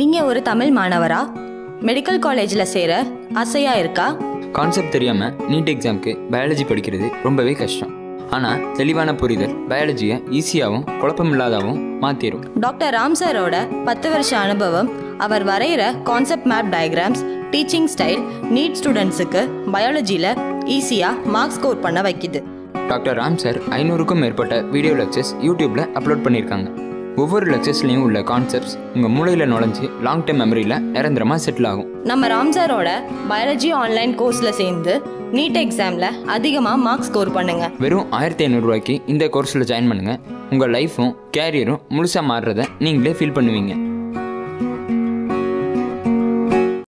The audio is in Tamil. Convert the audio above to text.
நீங்கள் ஒரு தமிழ் மாணவரா? மெடிக்கல் காலேஜில் சேர ஆசையாக இருக்கா? கான்செப்ட் தெரியாமல் நீட் எக்ஸாம்க்கு பயாலஜி படிக்கிறது ரொம்பவே கஷ்டம். ஆனால் தெளிவான புரிதல் பயாலஜியை ஈஸியாகவும் குழப்பமில்லாதாகவும் மாற்றிடும் டாக்டர் ராம் சாரோட பத்து வருஷ அனுபவம் அவர் வரைகிற concept map diagrams teaching style NEET ஸ்டூடெண்ட்ஸுக்கு பயாலஜியில் ஈஸியாக மார்க்ஸ் ஸ்கோர் பண்ண வைக்குது. டாக்டர் ராம் சார் ஐநூறுக்கும் மேற்பட்ட வீடியோ லெக்சர்ஸ் யூடியூப்பில் அப்லோட் பண்ணியிருக்காங்க ஒவ்வொரு லெக்சர்ஸ்லையும் உள்ள கான்செப்ட்ஸ் உங்கள் மூளையில் நுழைஞ்சு லாங் டேர்ம் மெமரியில் நிரந்தரமாக செட்டில் ஆகும். நம்ம ராம் சாரோட பயாலஜி ஆன்லைன் கோர்ஸில் சேர்ந்து நீட் எக்ஸாமில் அதிகமாக மார்க்ஸ் ஸ்கோர் பண்ணுங்க. வெறும் ஆயிரத்தி ஐநூறுரூவாய்க்கு இந்த கோர்ஸில் ஜாயின் பண்ணுங்கள் உங்கள் லைஃப்பும் கேரியரும் முழுசாக மாறுறத நீங்களே ஃபீல் பண்ணுவீங்க.